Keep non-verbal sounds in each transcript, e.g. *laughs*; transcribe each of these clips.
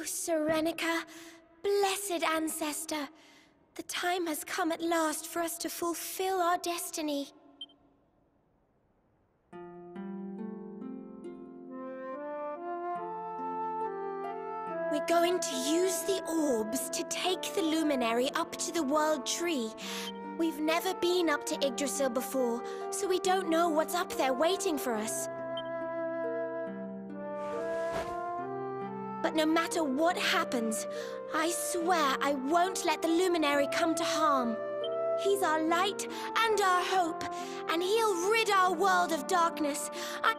Oh, Serenica, blessed ancestor. The time has come at last for us to fulfill our destiny. We're going to use the orbs to take the luminary up to the World Tree. We've never been up to Yggdrasil before, so we don't know what's up there waiting for us. But no matter what happens, I swear I won't let the luminary come to harm. He's our light and our hope, and he'll rid our world of darkness. I...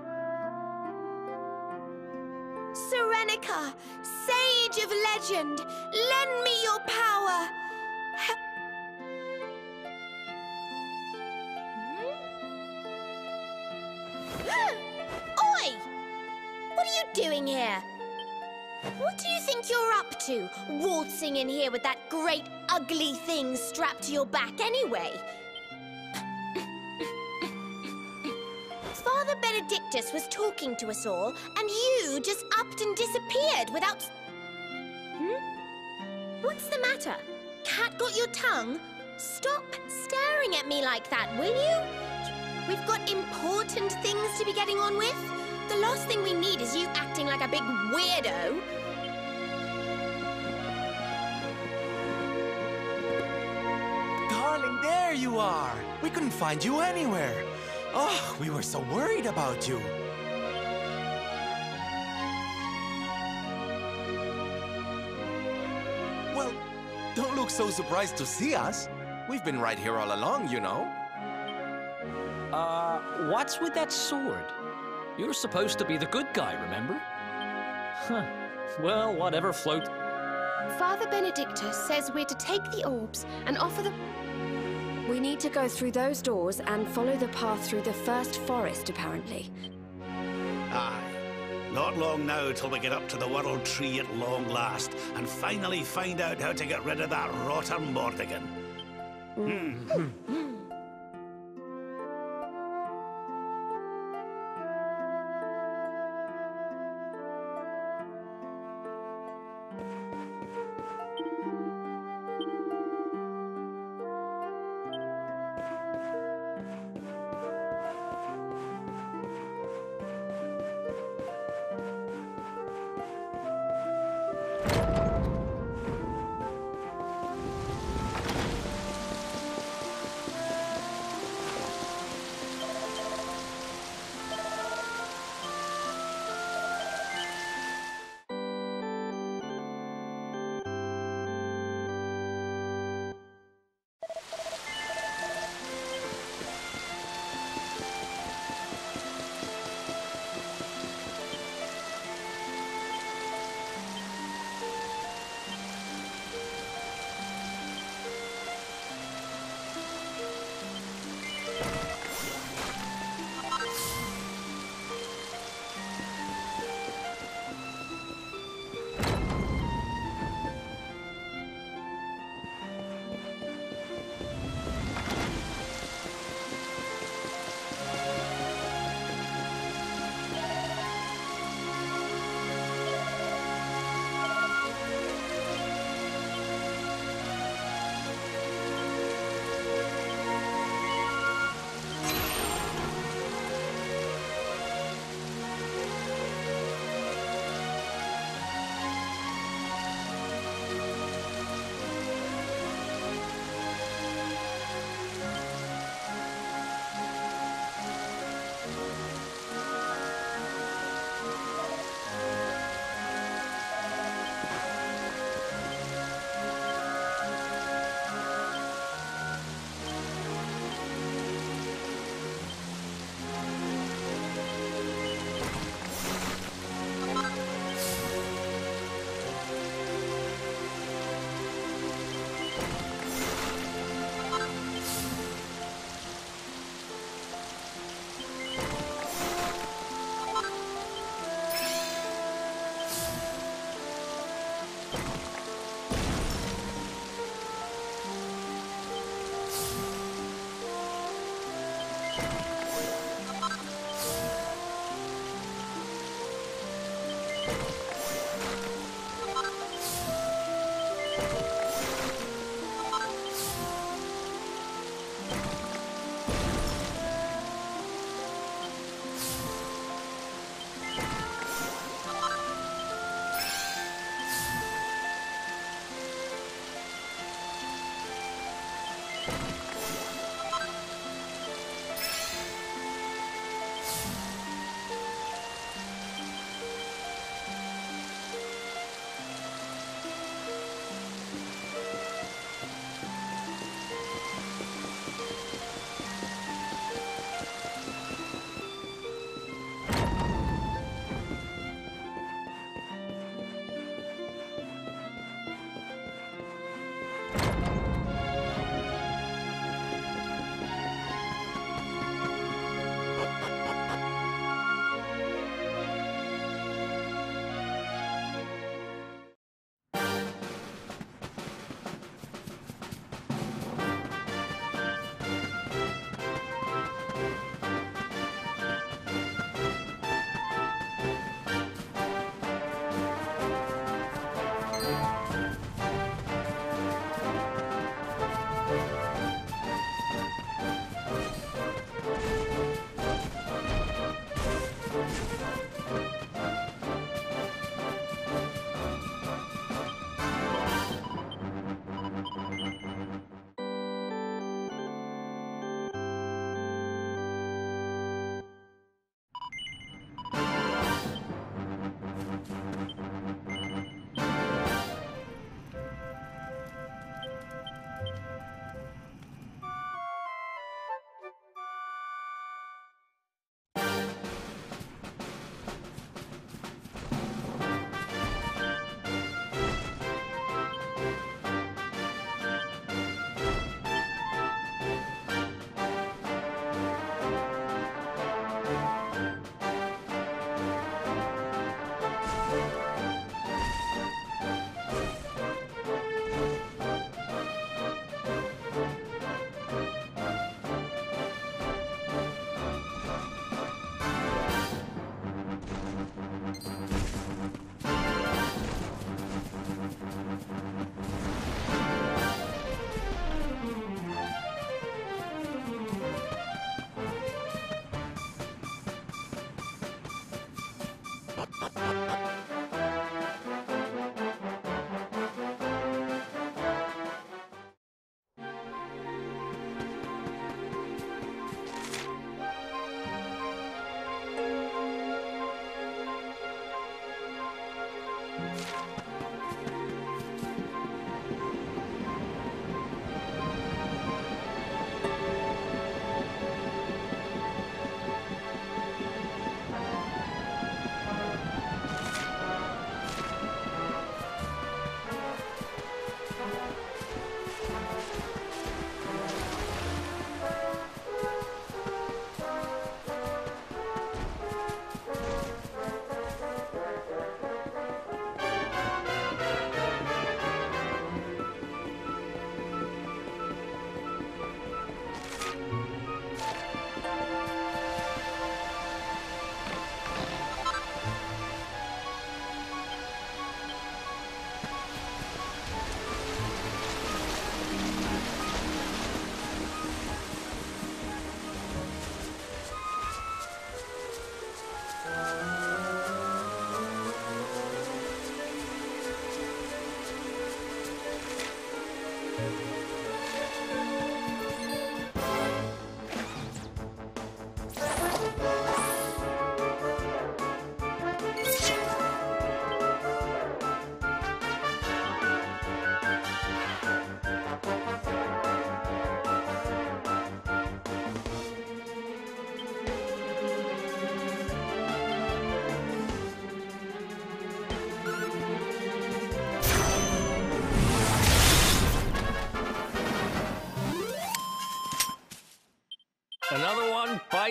Serenica, sage of legend, lend me your power. Oi! What are you doing here? What do you think you're up to, waltzing in here with that great ugly thing strapped to your back anyway? Father Benedictus was talking to us all, and you just upped and disappeared without... Hmm? What's the matter? Cat got your tongue? Stop staring at me like that, will you? We've got important things to be getting on with. The last thing we need is you acting like a big weirdo. Darling, there you are. We couldn't find you anywhere. Oh, we were so worried about you. Well, don't look so surprised to see us. We've been right here all along, you know. Uh, what's with that sword? You're supposed to be the good guy, remember? Huh. Well, whatever float. Father Benedictus says we're to take the orbs and offer them... We need to go through those doors and follow the path through the first forest, apparently. Aye. Not long now till we get up to the World Tree at long last and finally find out how to get rid of that rotter Mordegon. Another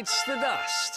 bites the dust.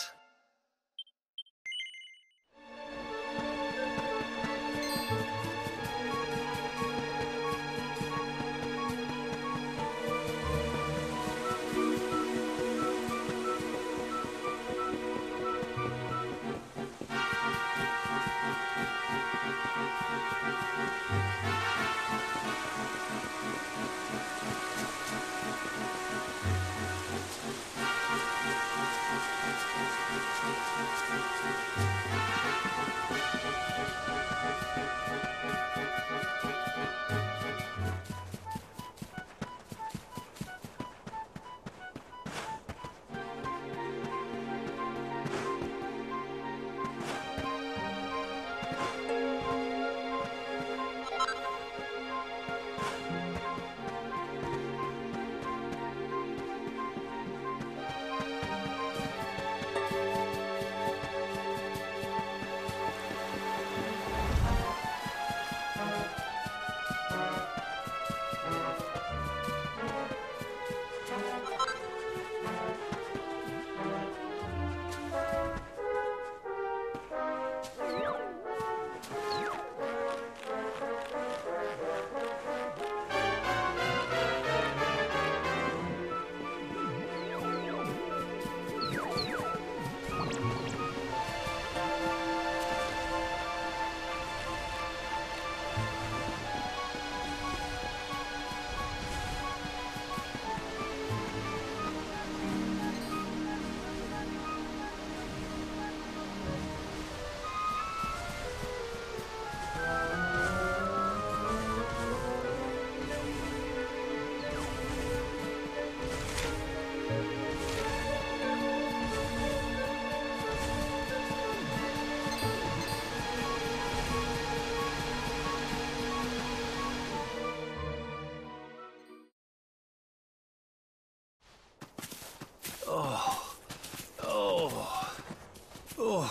Oh,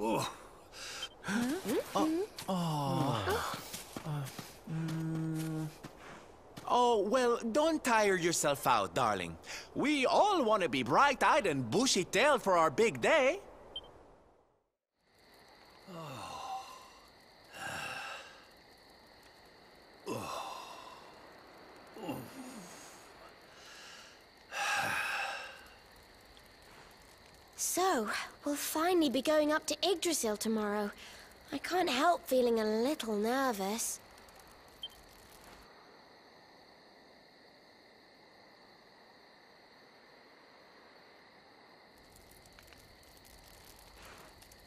oh, oh! Oh well, don't tire yourself out, darling. We all want to be bright-eyed and bushy-tailed for our big day. So, we'll finally be going up to Yggdrasil tomorrow. I can't help feeling a little nervous.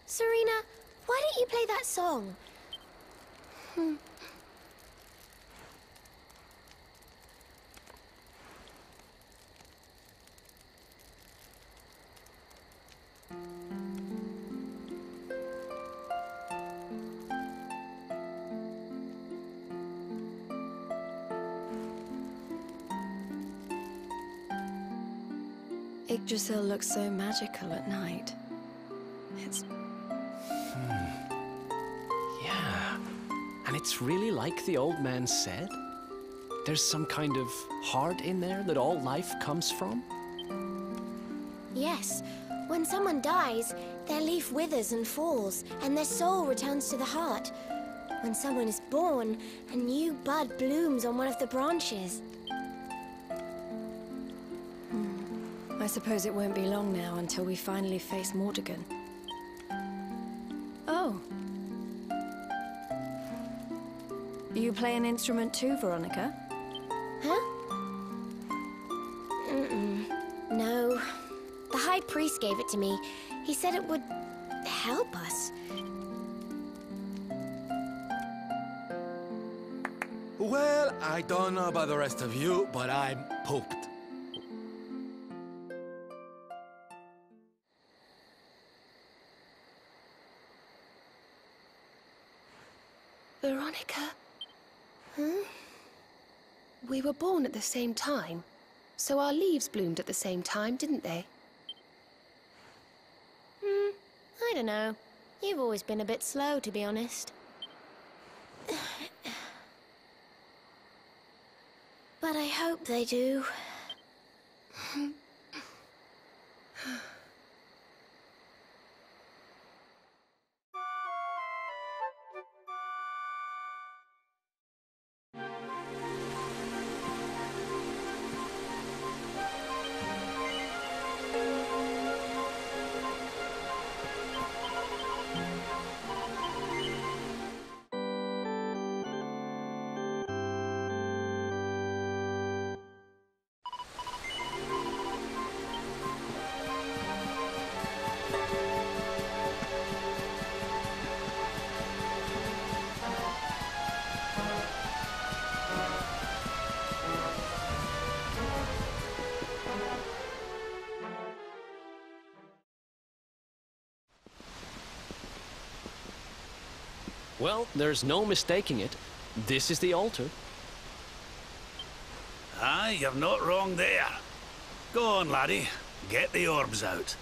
Serena, why don't you play that song? Hmm. Yggdrasil looks so magical at night. It's hmm. Yeah. And it's really like the old man said? There's some kind of heart in there that all life comes from? Yes, when someone dies, their leaf withers and falls, and their soul returns to the heart. When someone is born, a new bud blooms on one of the branches. Suppose it won't be long now until we finally face Mordegon. Oh. You play an instrument too, Veronica? Huh? Mm-mm. No. The High Priest gave it to me. He said it would help us. Well, I don't know about the rest of you, but I'm pooped. Veronica? Hmm? We were born at the same time, so our leaves bloomed at the same time, didn't they? Hmm, I don't know. You've always been a bit slow, to be honest. *sighs* But I hope they do. Well, there's no mistaking it. This is the altar. Aye, you're not wrong there. Go on, laddie. Get the orbs out.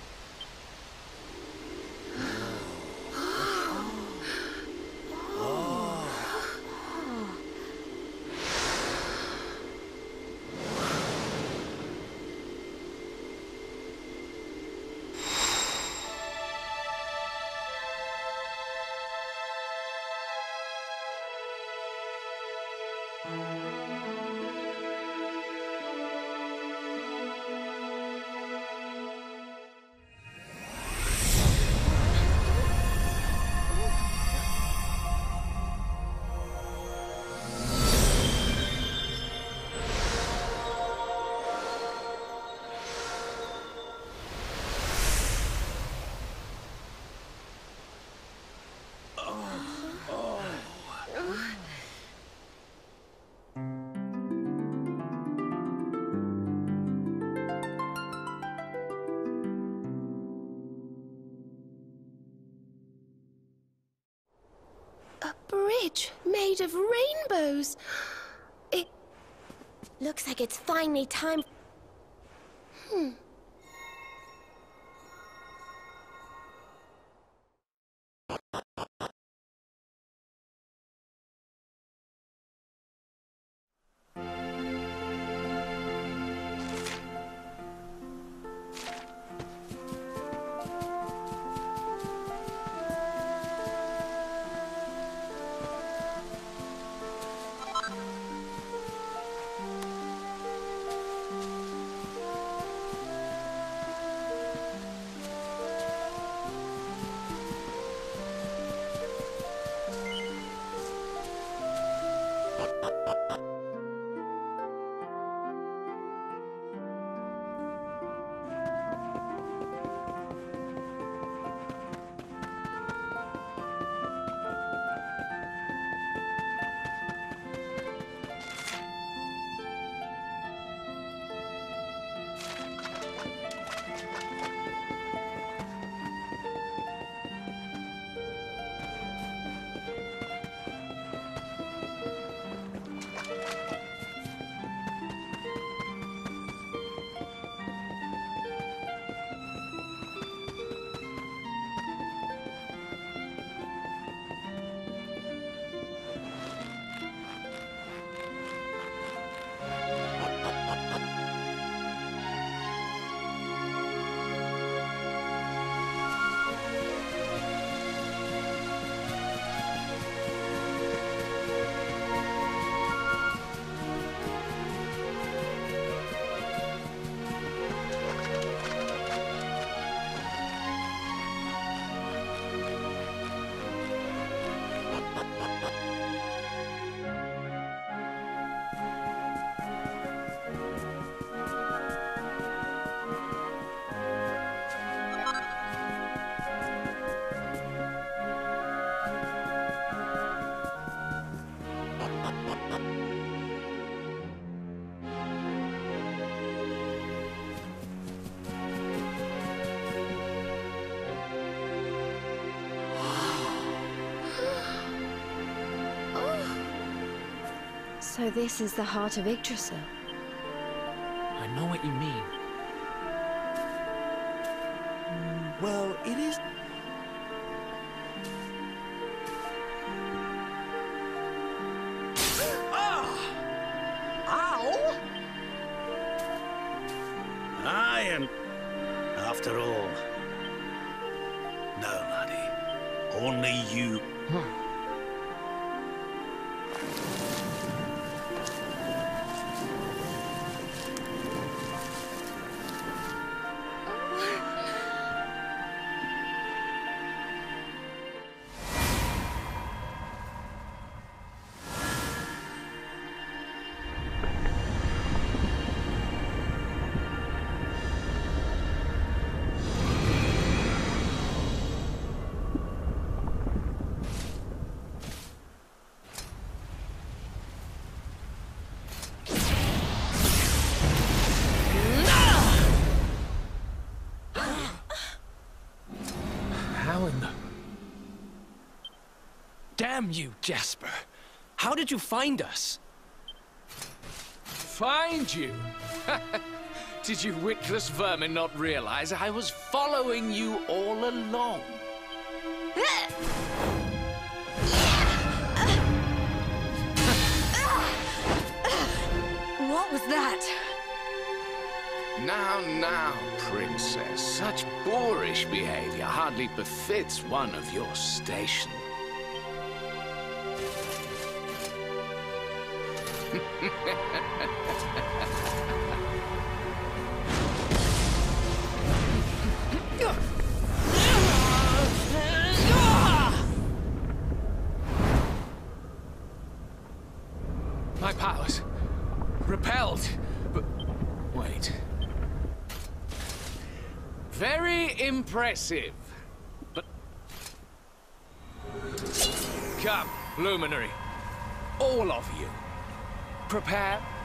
It. Looks like it's finally time. So this is the heart of Yggdrasil. I know what you mean. Well, it is. Ah! Aye, and I after all. No, laddie. Only you. Damn you, Jasper. How did you find us? Find you? *laughs* Did you witless vermin not realize I was following you all along? *laughs* What was that? Now, now, princess, such boorish behavior hardly befits one of your station. *laughs* My powers. Repelled. But. Wait. Very impressive. But. Come, Luminary. All of you. Prepare.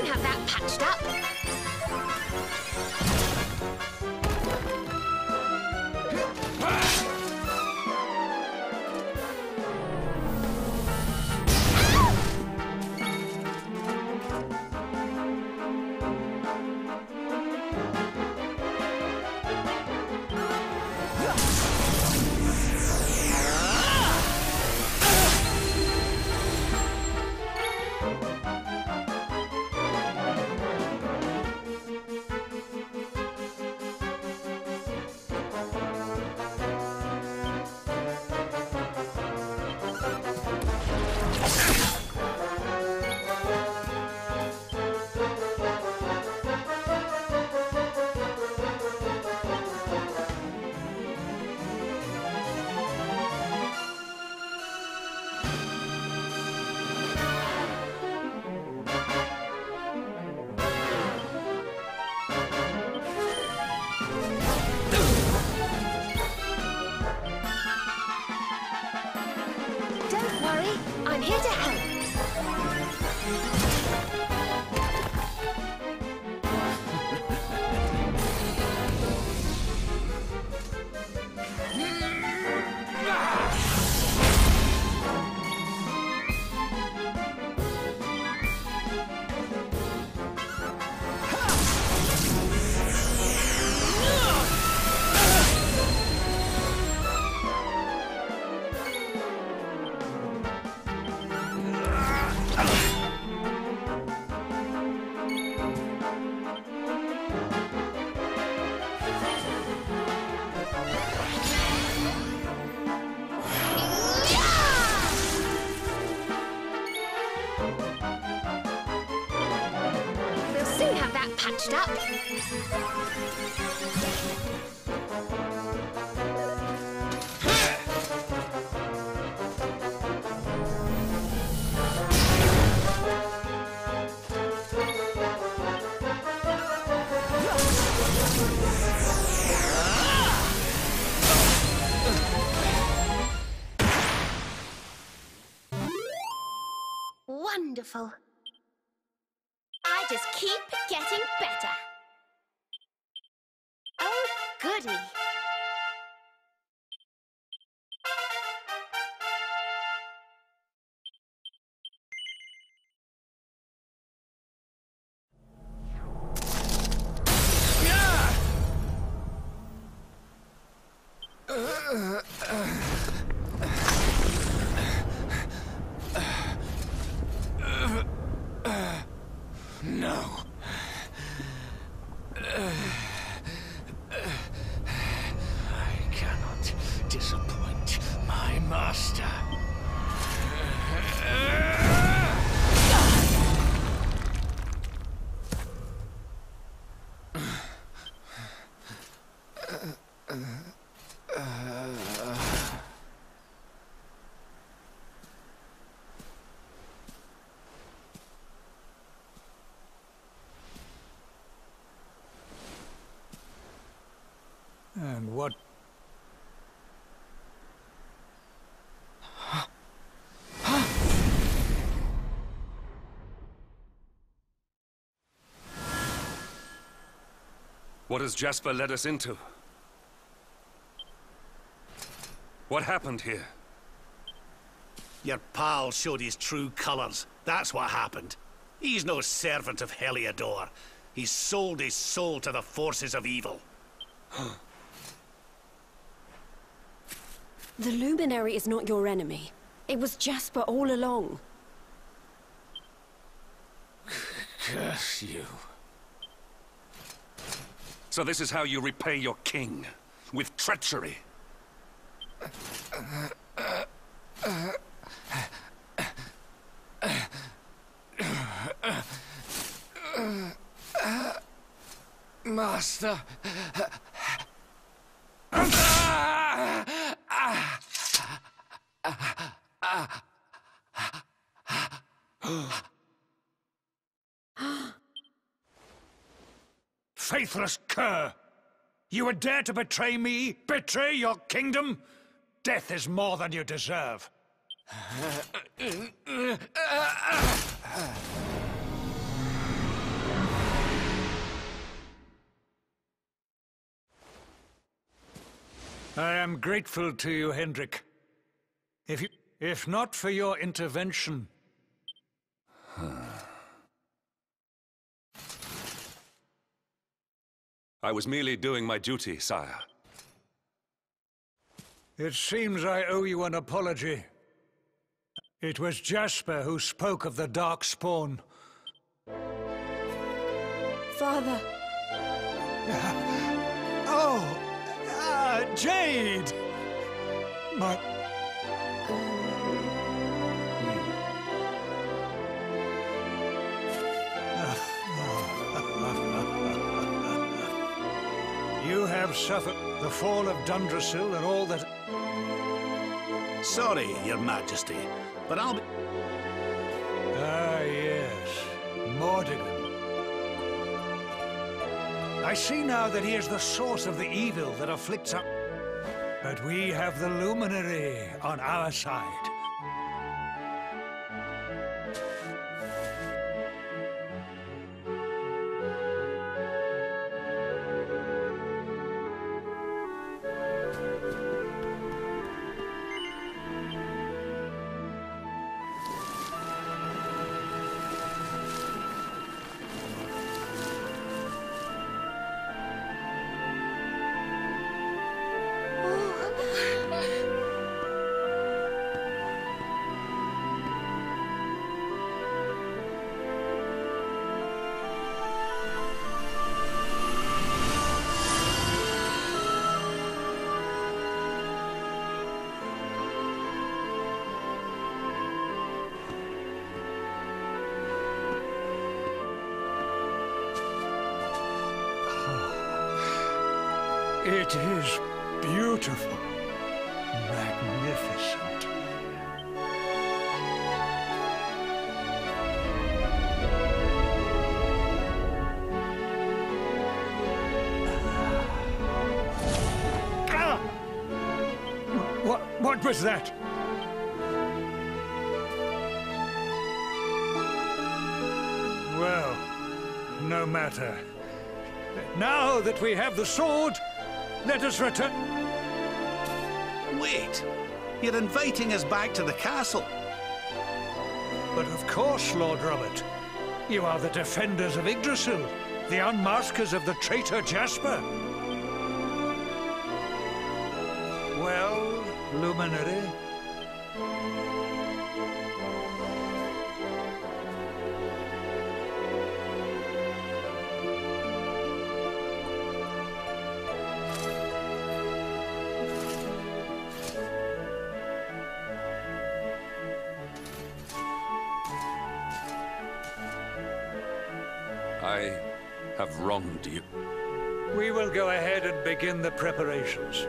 Soon have that patched up. What has Jasper led us into? What happened here? Your pal showed his true colors. That's what happened. He's no servant of Heliodor. He's sold his soul to the forces of evil. The Luminary is not your enemy. It was Jasper all along. Curse you. So this is how you repay your king? With treachery? Master. faithless cur! You would dare to betray me? Betray your kingdom? Death is more than you deserve. I am grateful to you, Hendrik. If you... If not for your intervention... Huh. I was merely doing my duty, sire. it seems I owe you an apology. It was Jasper who spoke of the Dark Spawn. Father, *laughs* Oh, ah, Jade! My... You suffered the fall of Dundrasil and all that... Sorry, Your Majesty, but I'll be... Ah, yes. Mordegon. I see now that he is the source of the evil that afflicts us. But we have the Luminary on our side. Was that? Well, no matter. Now that we have the sword, let us return. Wait! You're inviting us back to the castle. But of course, Lord Robert. You are the defenders of Yggdrasil, the unmaskers of the traitor Jasper. Luminary, I have wronged you. we will go ahead and begin the preparations.